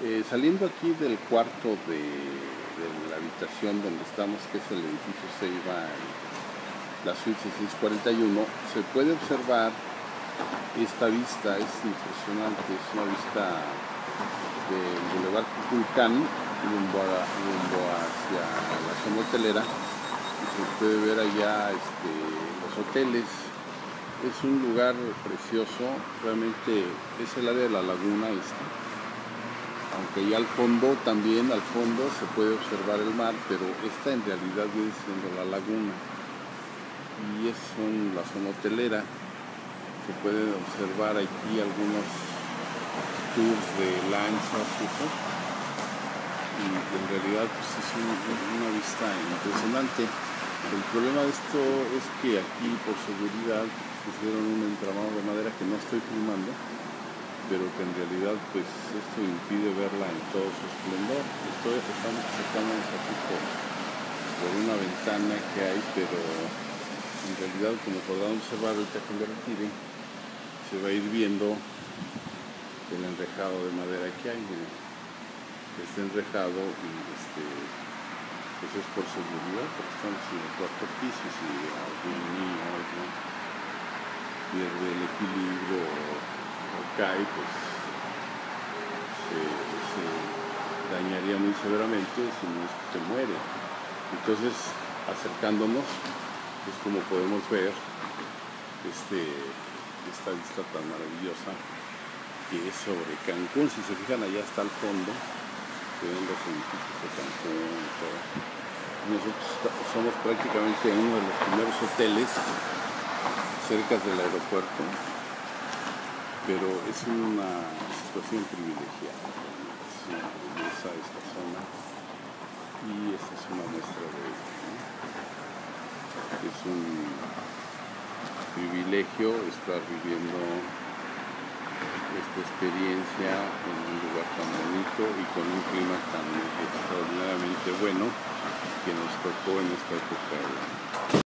Eh, saliendo aquí del cuarto de, la habitación donde estamos, que es el edificio Ceiba, la suite 641, se puede observar esta vista, es impresionante, es una vista del Boulevard Cuculcán rumbo, hacia la zona hotelera. Se puede ver allá este, los hoteles, es un lugar precioso, realmente es el área de la laguna esta aunque ya al fondo también, al fondo se puede observar el mar, pero esta en realidad viene siendo la laguna y es la zona hotelera. Se pueden observar aquí algunos tours de lanchas y en realidad pues, es una vista impresionante. El problema de esto es que aquí por seguridad pusieron un entramado de madera que no estoy filmando pero que en realidad pues esto impide verla en todo su esplendor. Estoy, estamos acercándonos aquí por, por, una ventana que hay, pero en realidad como podrán observar ahorita que retire, se va a ir viendo el enrejado de madera que hay. Este enrejado y este pues es por seguridad, porque estamos en el cuarto piso y si algún niño pierde el equilibrio cae, pues se, dañaría muy severamente, si no es que se muere. Entonces, acercándonos, es como podemos ver este, esta vista tan maravillosa que es sobre Cancún. Si se fijan, allá está al fondo, ven los edificios de Cancún y todo. Nosotros somos prácticamente uno de los primeros hoteles cerca del aeropuerto pero es una situación privilegiada, es una belleza esta zona y esta es una muestra de ello. Es un privilegio estar viviendo esta experiencia en un lugar tan bonito y con un clima tan extraordinariamente bueno que nos tocó en esta época